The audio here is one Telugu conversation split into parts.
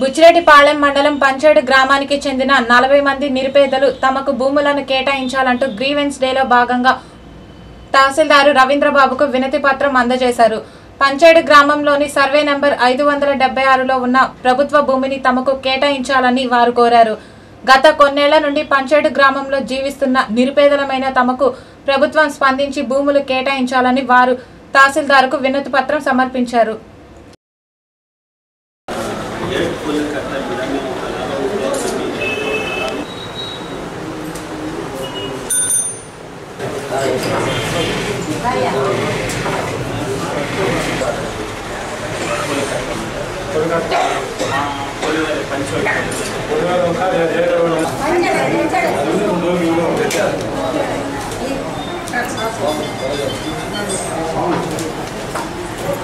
బుచ్చిరెడ్డిపాళెం మండలం పంచేడు గ్రామానికి చెందిన నలభై మంది నిరుపేదలు తమకు భూములను కేటాయించాలంటూ గ్రీవెన్స్ డేలో భాగంగా తహసీల్దారు రవీంద్రబాబుకు వినతి పత్రం అందజేశారు. పంచేడు గ్రామంలోని సర్వే నెంబర్ ఐదు వందల డెబ్బై ఆరులో ఉన్న ప్రభుత్వ భూమిని తమకు కేటాయించాలని వారు కోరారు. గత కొన్నేళ్ళ నుండి పంచేడు గ్రామంలో జీవిస్తున్న నిరుపేదలమైన తమకు ప్రభుత్వం స్పందించి భూములు కేటాయించాలని వారు తహసీల్దార్కు వినతి పత్రం సమర్పించారు. يشكو لك أن لم يقل له قاسمين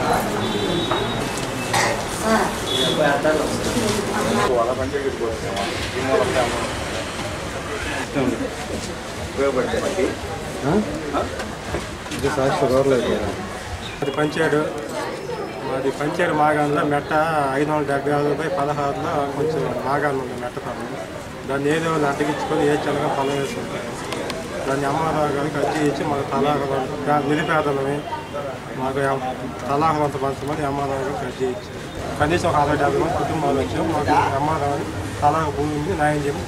Thank you. ఇది సాక్షి గవర్లేదు అది పంచాడు. అది పంచాడు మాగాన్లో మెట్ట ఐదు వందల డెబ్బై ఆరు బై పదహారులో కొంచెం మాగాలు ఉంది మెట్ట పొలం దాన్ని ఏదో అడ్డగించుకొని ఏ చిన్నగా పొలం వేసుకుంటారు. దాన్ని అమ్మవారు గారికి అర్జీ ఇచ్చి మన తలాక నిరుపేదలమే మాకు ఎం- తలాక వంత పంచమని అమ్మారావు గారికి అర్జీ కనీసం ఒక అరవై డెబ్బై మంది కుటుంబాలు వచ్చాం మాకు అమ్మారావు తలాక భూమి న్యాయం చెప్పి